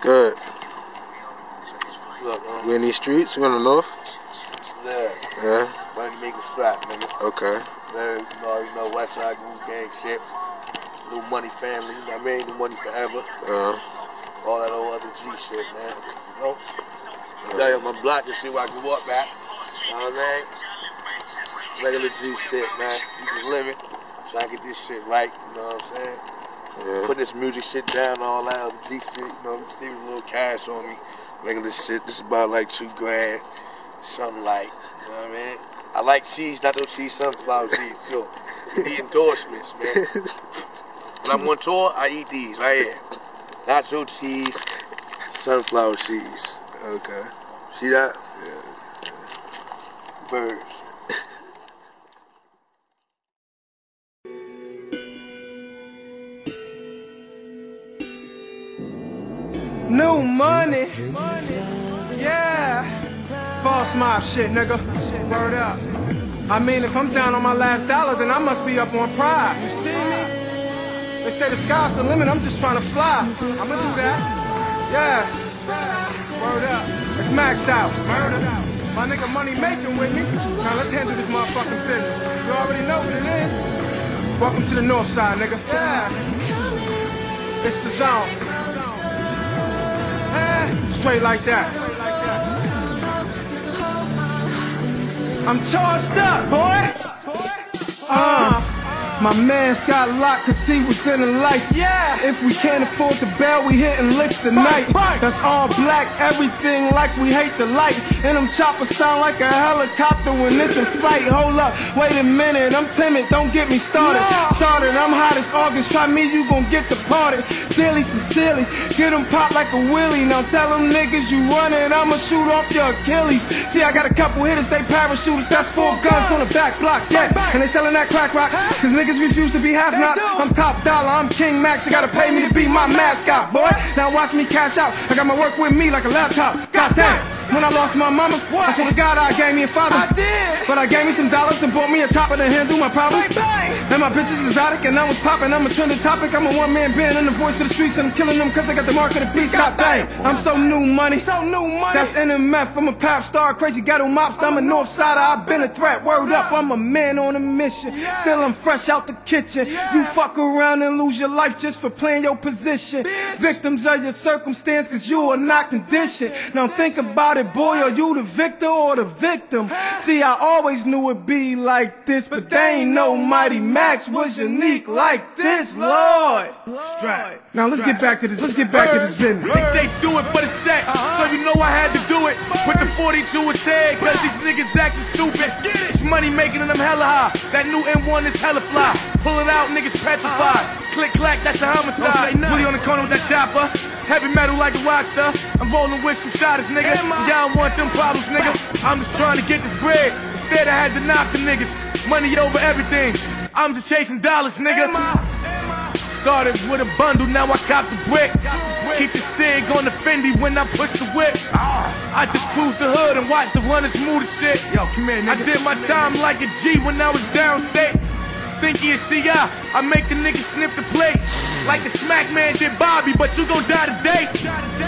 good? Look, um, We in these streets? We in the north? there. Yeah. Money Maken Strap, nigga. Okay. Very, you know, you know, West Side Goose Gang shit. Little money family, you know what I mean? The money forever. Uh, All that old other G shit, man. You know? Tell you, my block and shit where I can walk back. You know what I mean? Regular G shit, man. You can just living. Trying to get this shit right, you know what I'm saying? Yeah. Putting this music shit down, all other G shit, you know, still a little cash on me. Making this shit, this is about like two grand. Something like, you know what I mean? I like cheese, not those cheese sunflower seeds, too. The endorsements, man. When I'm on tour, I eat these right here. Nacho cheese, sunflower seeds. Okay. See that? Yeah. Birds. New money. Yeah. Boss mob shit, nigga. Word up. I mean, if I'm down on my last dollar, then I must be up on pride. You see me? They say the sky's the limit, I'm just trying to fly. I'ma do that. Yeah. Word up. It's Maxx Out. Murda. My nigga money making with me. Now let's handle this motherfucking business. You already know what it is. Welcome to the north side, nigga. Yeah. It's the zone. Straight like that. I'm charged up, boy. Uh, my man's got locked cause he was in a life. Yeah. If we can't afford the bell, we hitting licks tonight. That's all black, everything like we hate the light. And them choppers sound like a helicopter when it's in flight. Hold up, wait a minute, I'm timid, don't get me started. Started, I'm hot as August, try me, you gon' get departed. Dilly sincerely, get them pop like a willy. Now tell them niggas you running, I'ma shoot off your Achilles. See, I got a couple hitters, they parachuters, that's four guns on the back block, yeah. And they selling that crack rock, cause niggas refuse to be half nots. I'm top dollar, I'm King Max, you gotta pay me to be my mascot, boy. Now watch me cash out, I got my work with me like a laptop. Goddamn. When I lost my mama, I swear to God I gave me a father. I did. But I gave me some dollars and bought me a chopper to handle my problems. And my bitch is exotic and I was popping. I'm a trending topic. I'm a one man band and the voice of the streets and I'm killing them cause they got the mark of the beast. God damn. I'm so new money. So new money. That's NMF. I'm a pop star. Crazy ghetto mobster. I'm a north sider. I've been a threat. Word up. I'm a man on a mission. Still I'm fresh out the kitchen. You fuck around and lose your life just for playing your position. Victims of your circumstance cause you are not conditioned. Now think about it, boy. Are you the victor or the victim? See, I always knew it'd be like this, but they ain't no Mighty Max was unique like this, Lord. Now let's get back to this. Let's get back to this business. They say do it for the set, uh-huh. so you know I had to do it. Put the 42 his head, cause these niggas acting stupid. It's money making and I'm hella high. That new M1 is hella fly. Pull it out, niggas petrified. Uh-huh. Click clack, that's a homicide. Willie on the corner with that chopper. Heavy metal like a rockstar. I'm rolling with some shotters, nigga. Y'all want them problems, nigga. I'm just trying to get this bread. I had to knock the niggas. Money over everything. I'm just chasing dollars, nigga. Started with a bundle, now I cop the brick. Keep the sig on the Fendi when I push the whip. I just cruise the hood and watch the runners move the shit. Yo, come here, nigga. I did my time like a G when I was downstate. Think he a CI, I make the nigga sniff the plate. Like the smack man did Bobby, but you gon' die today.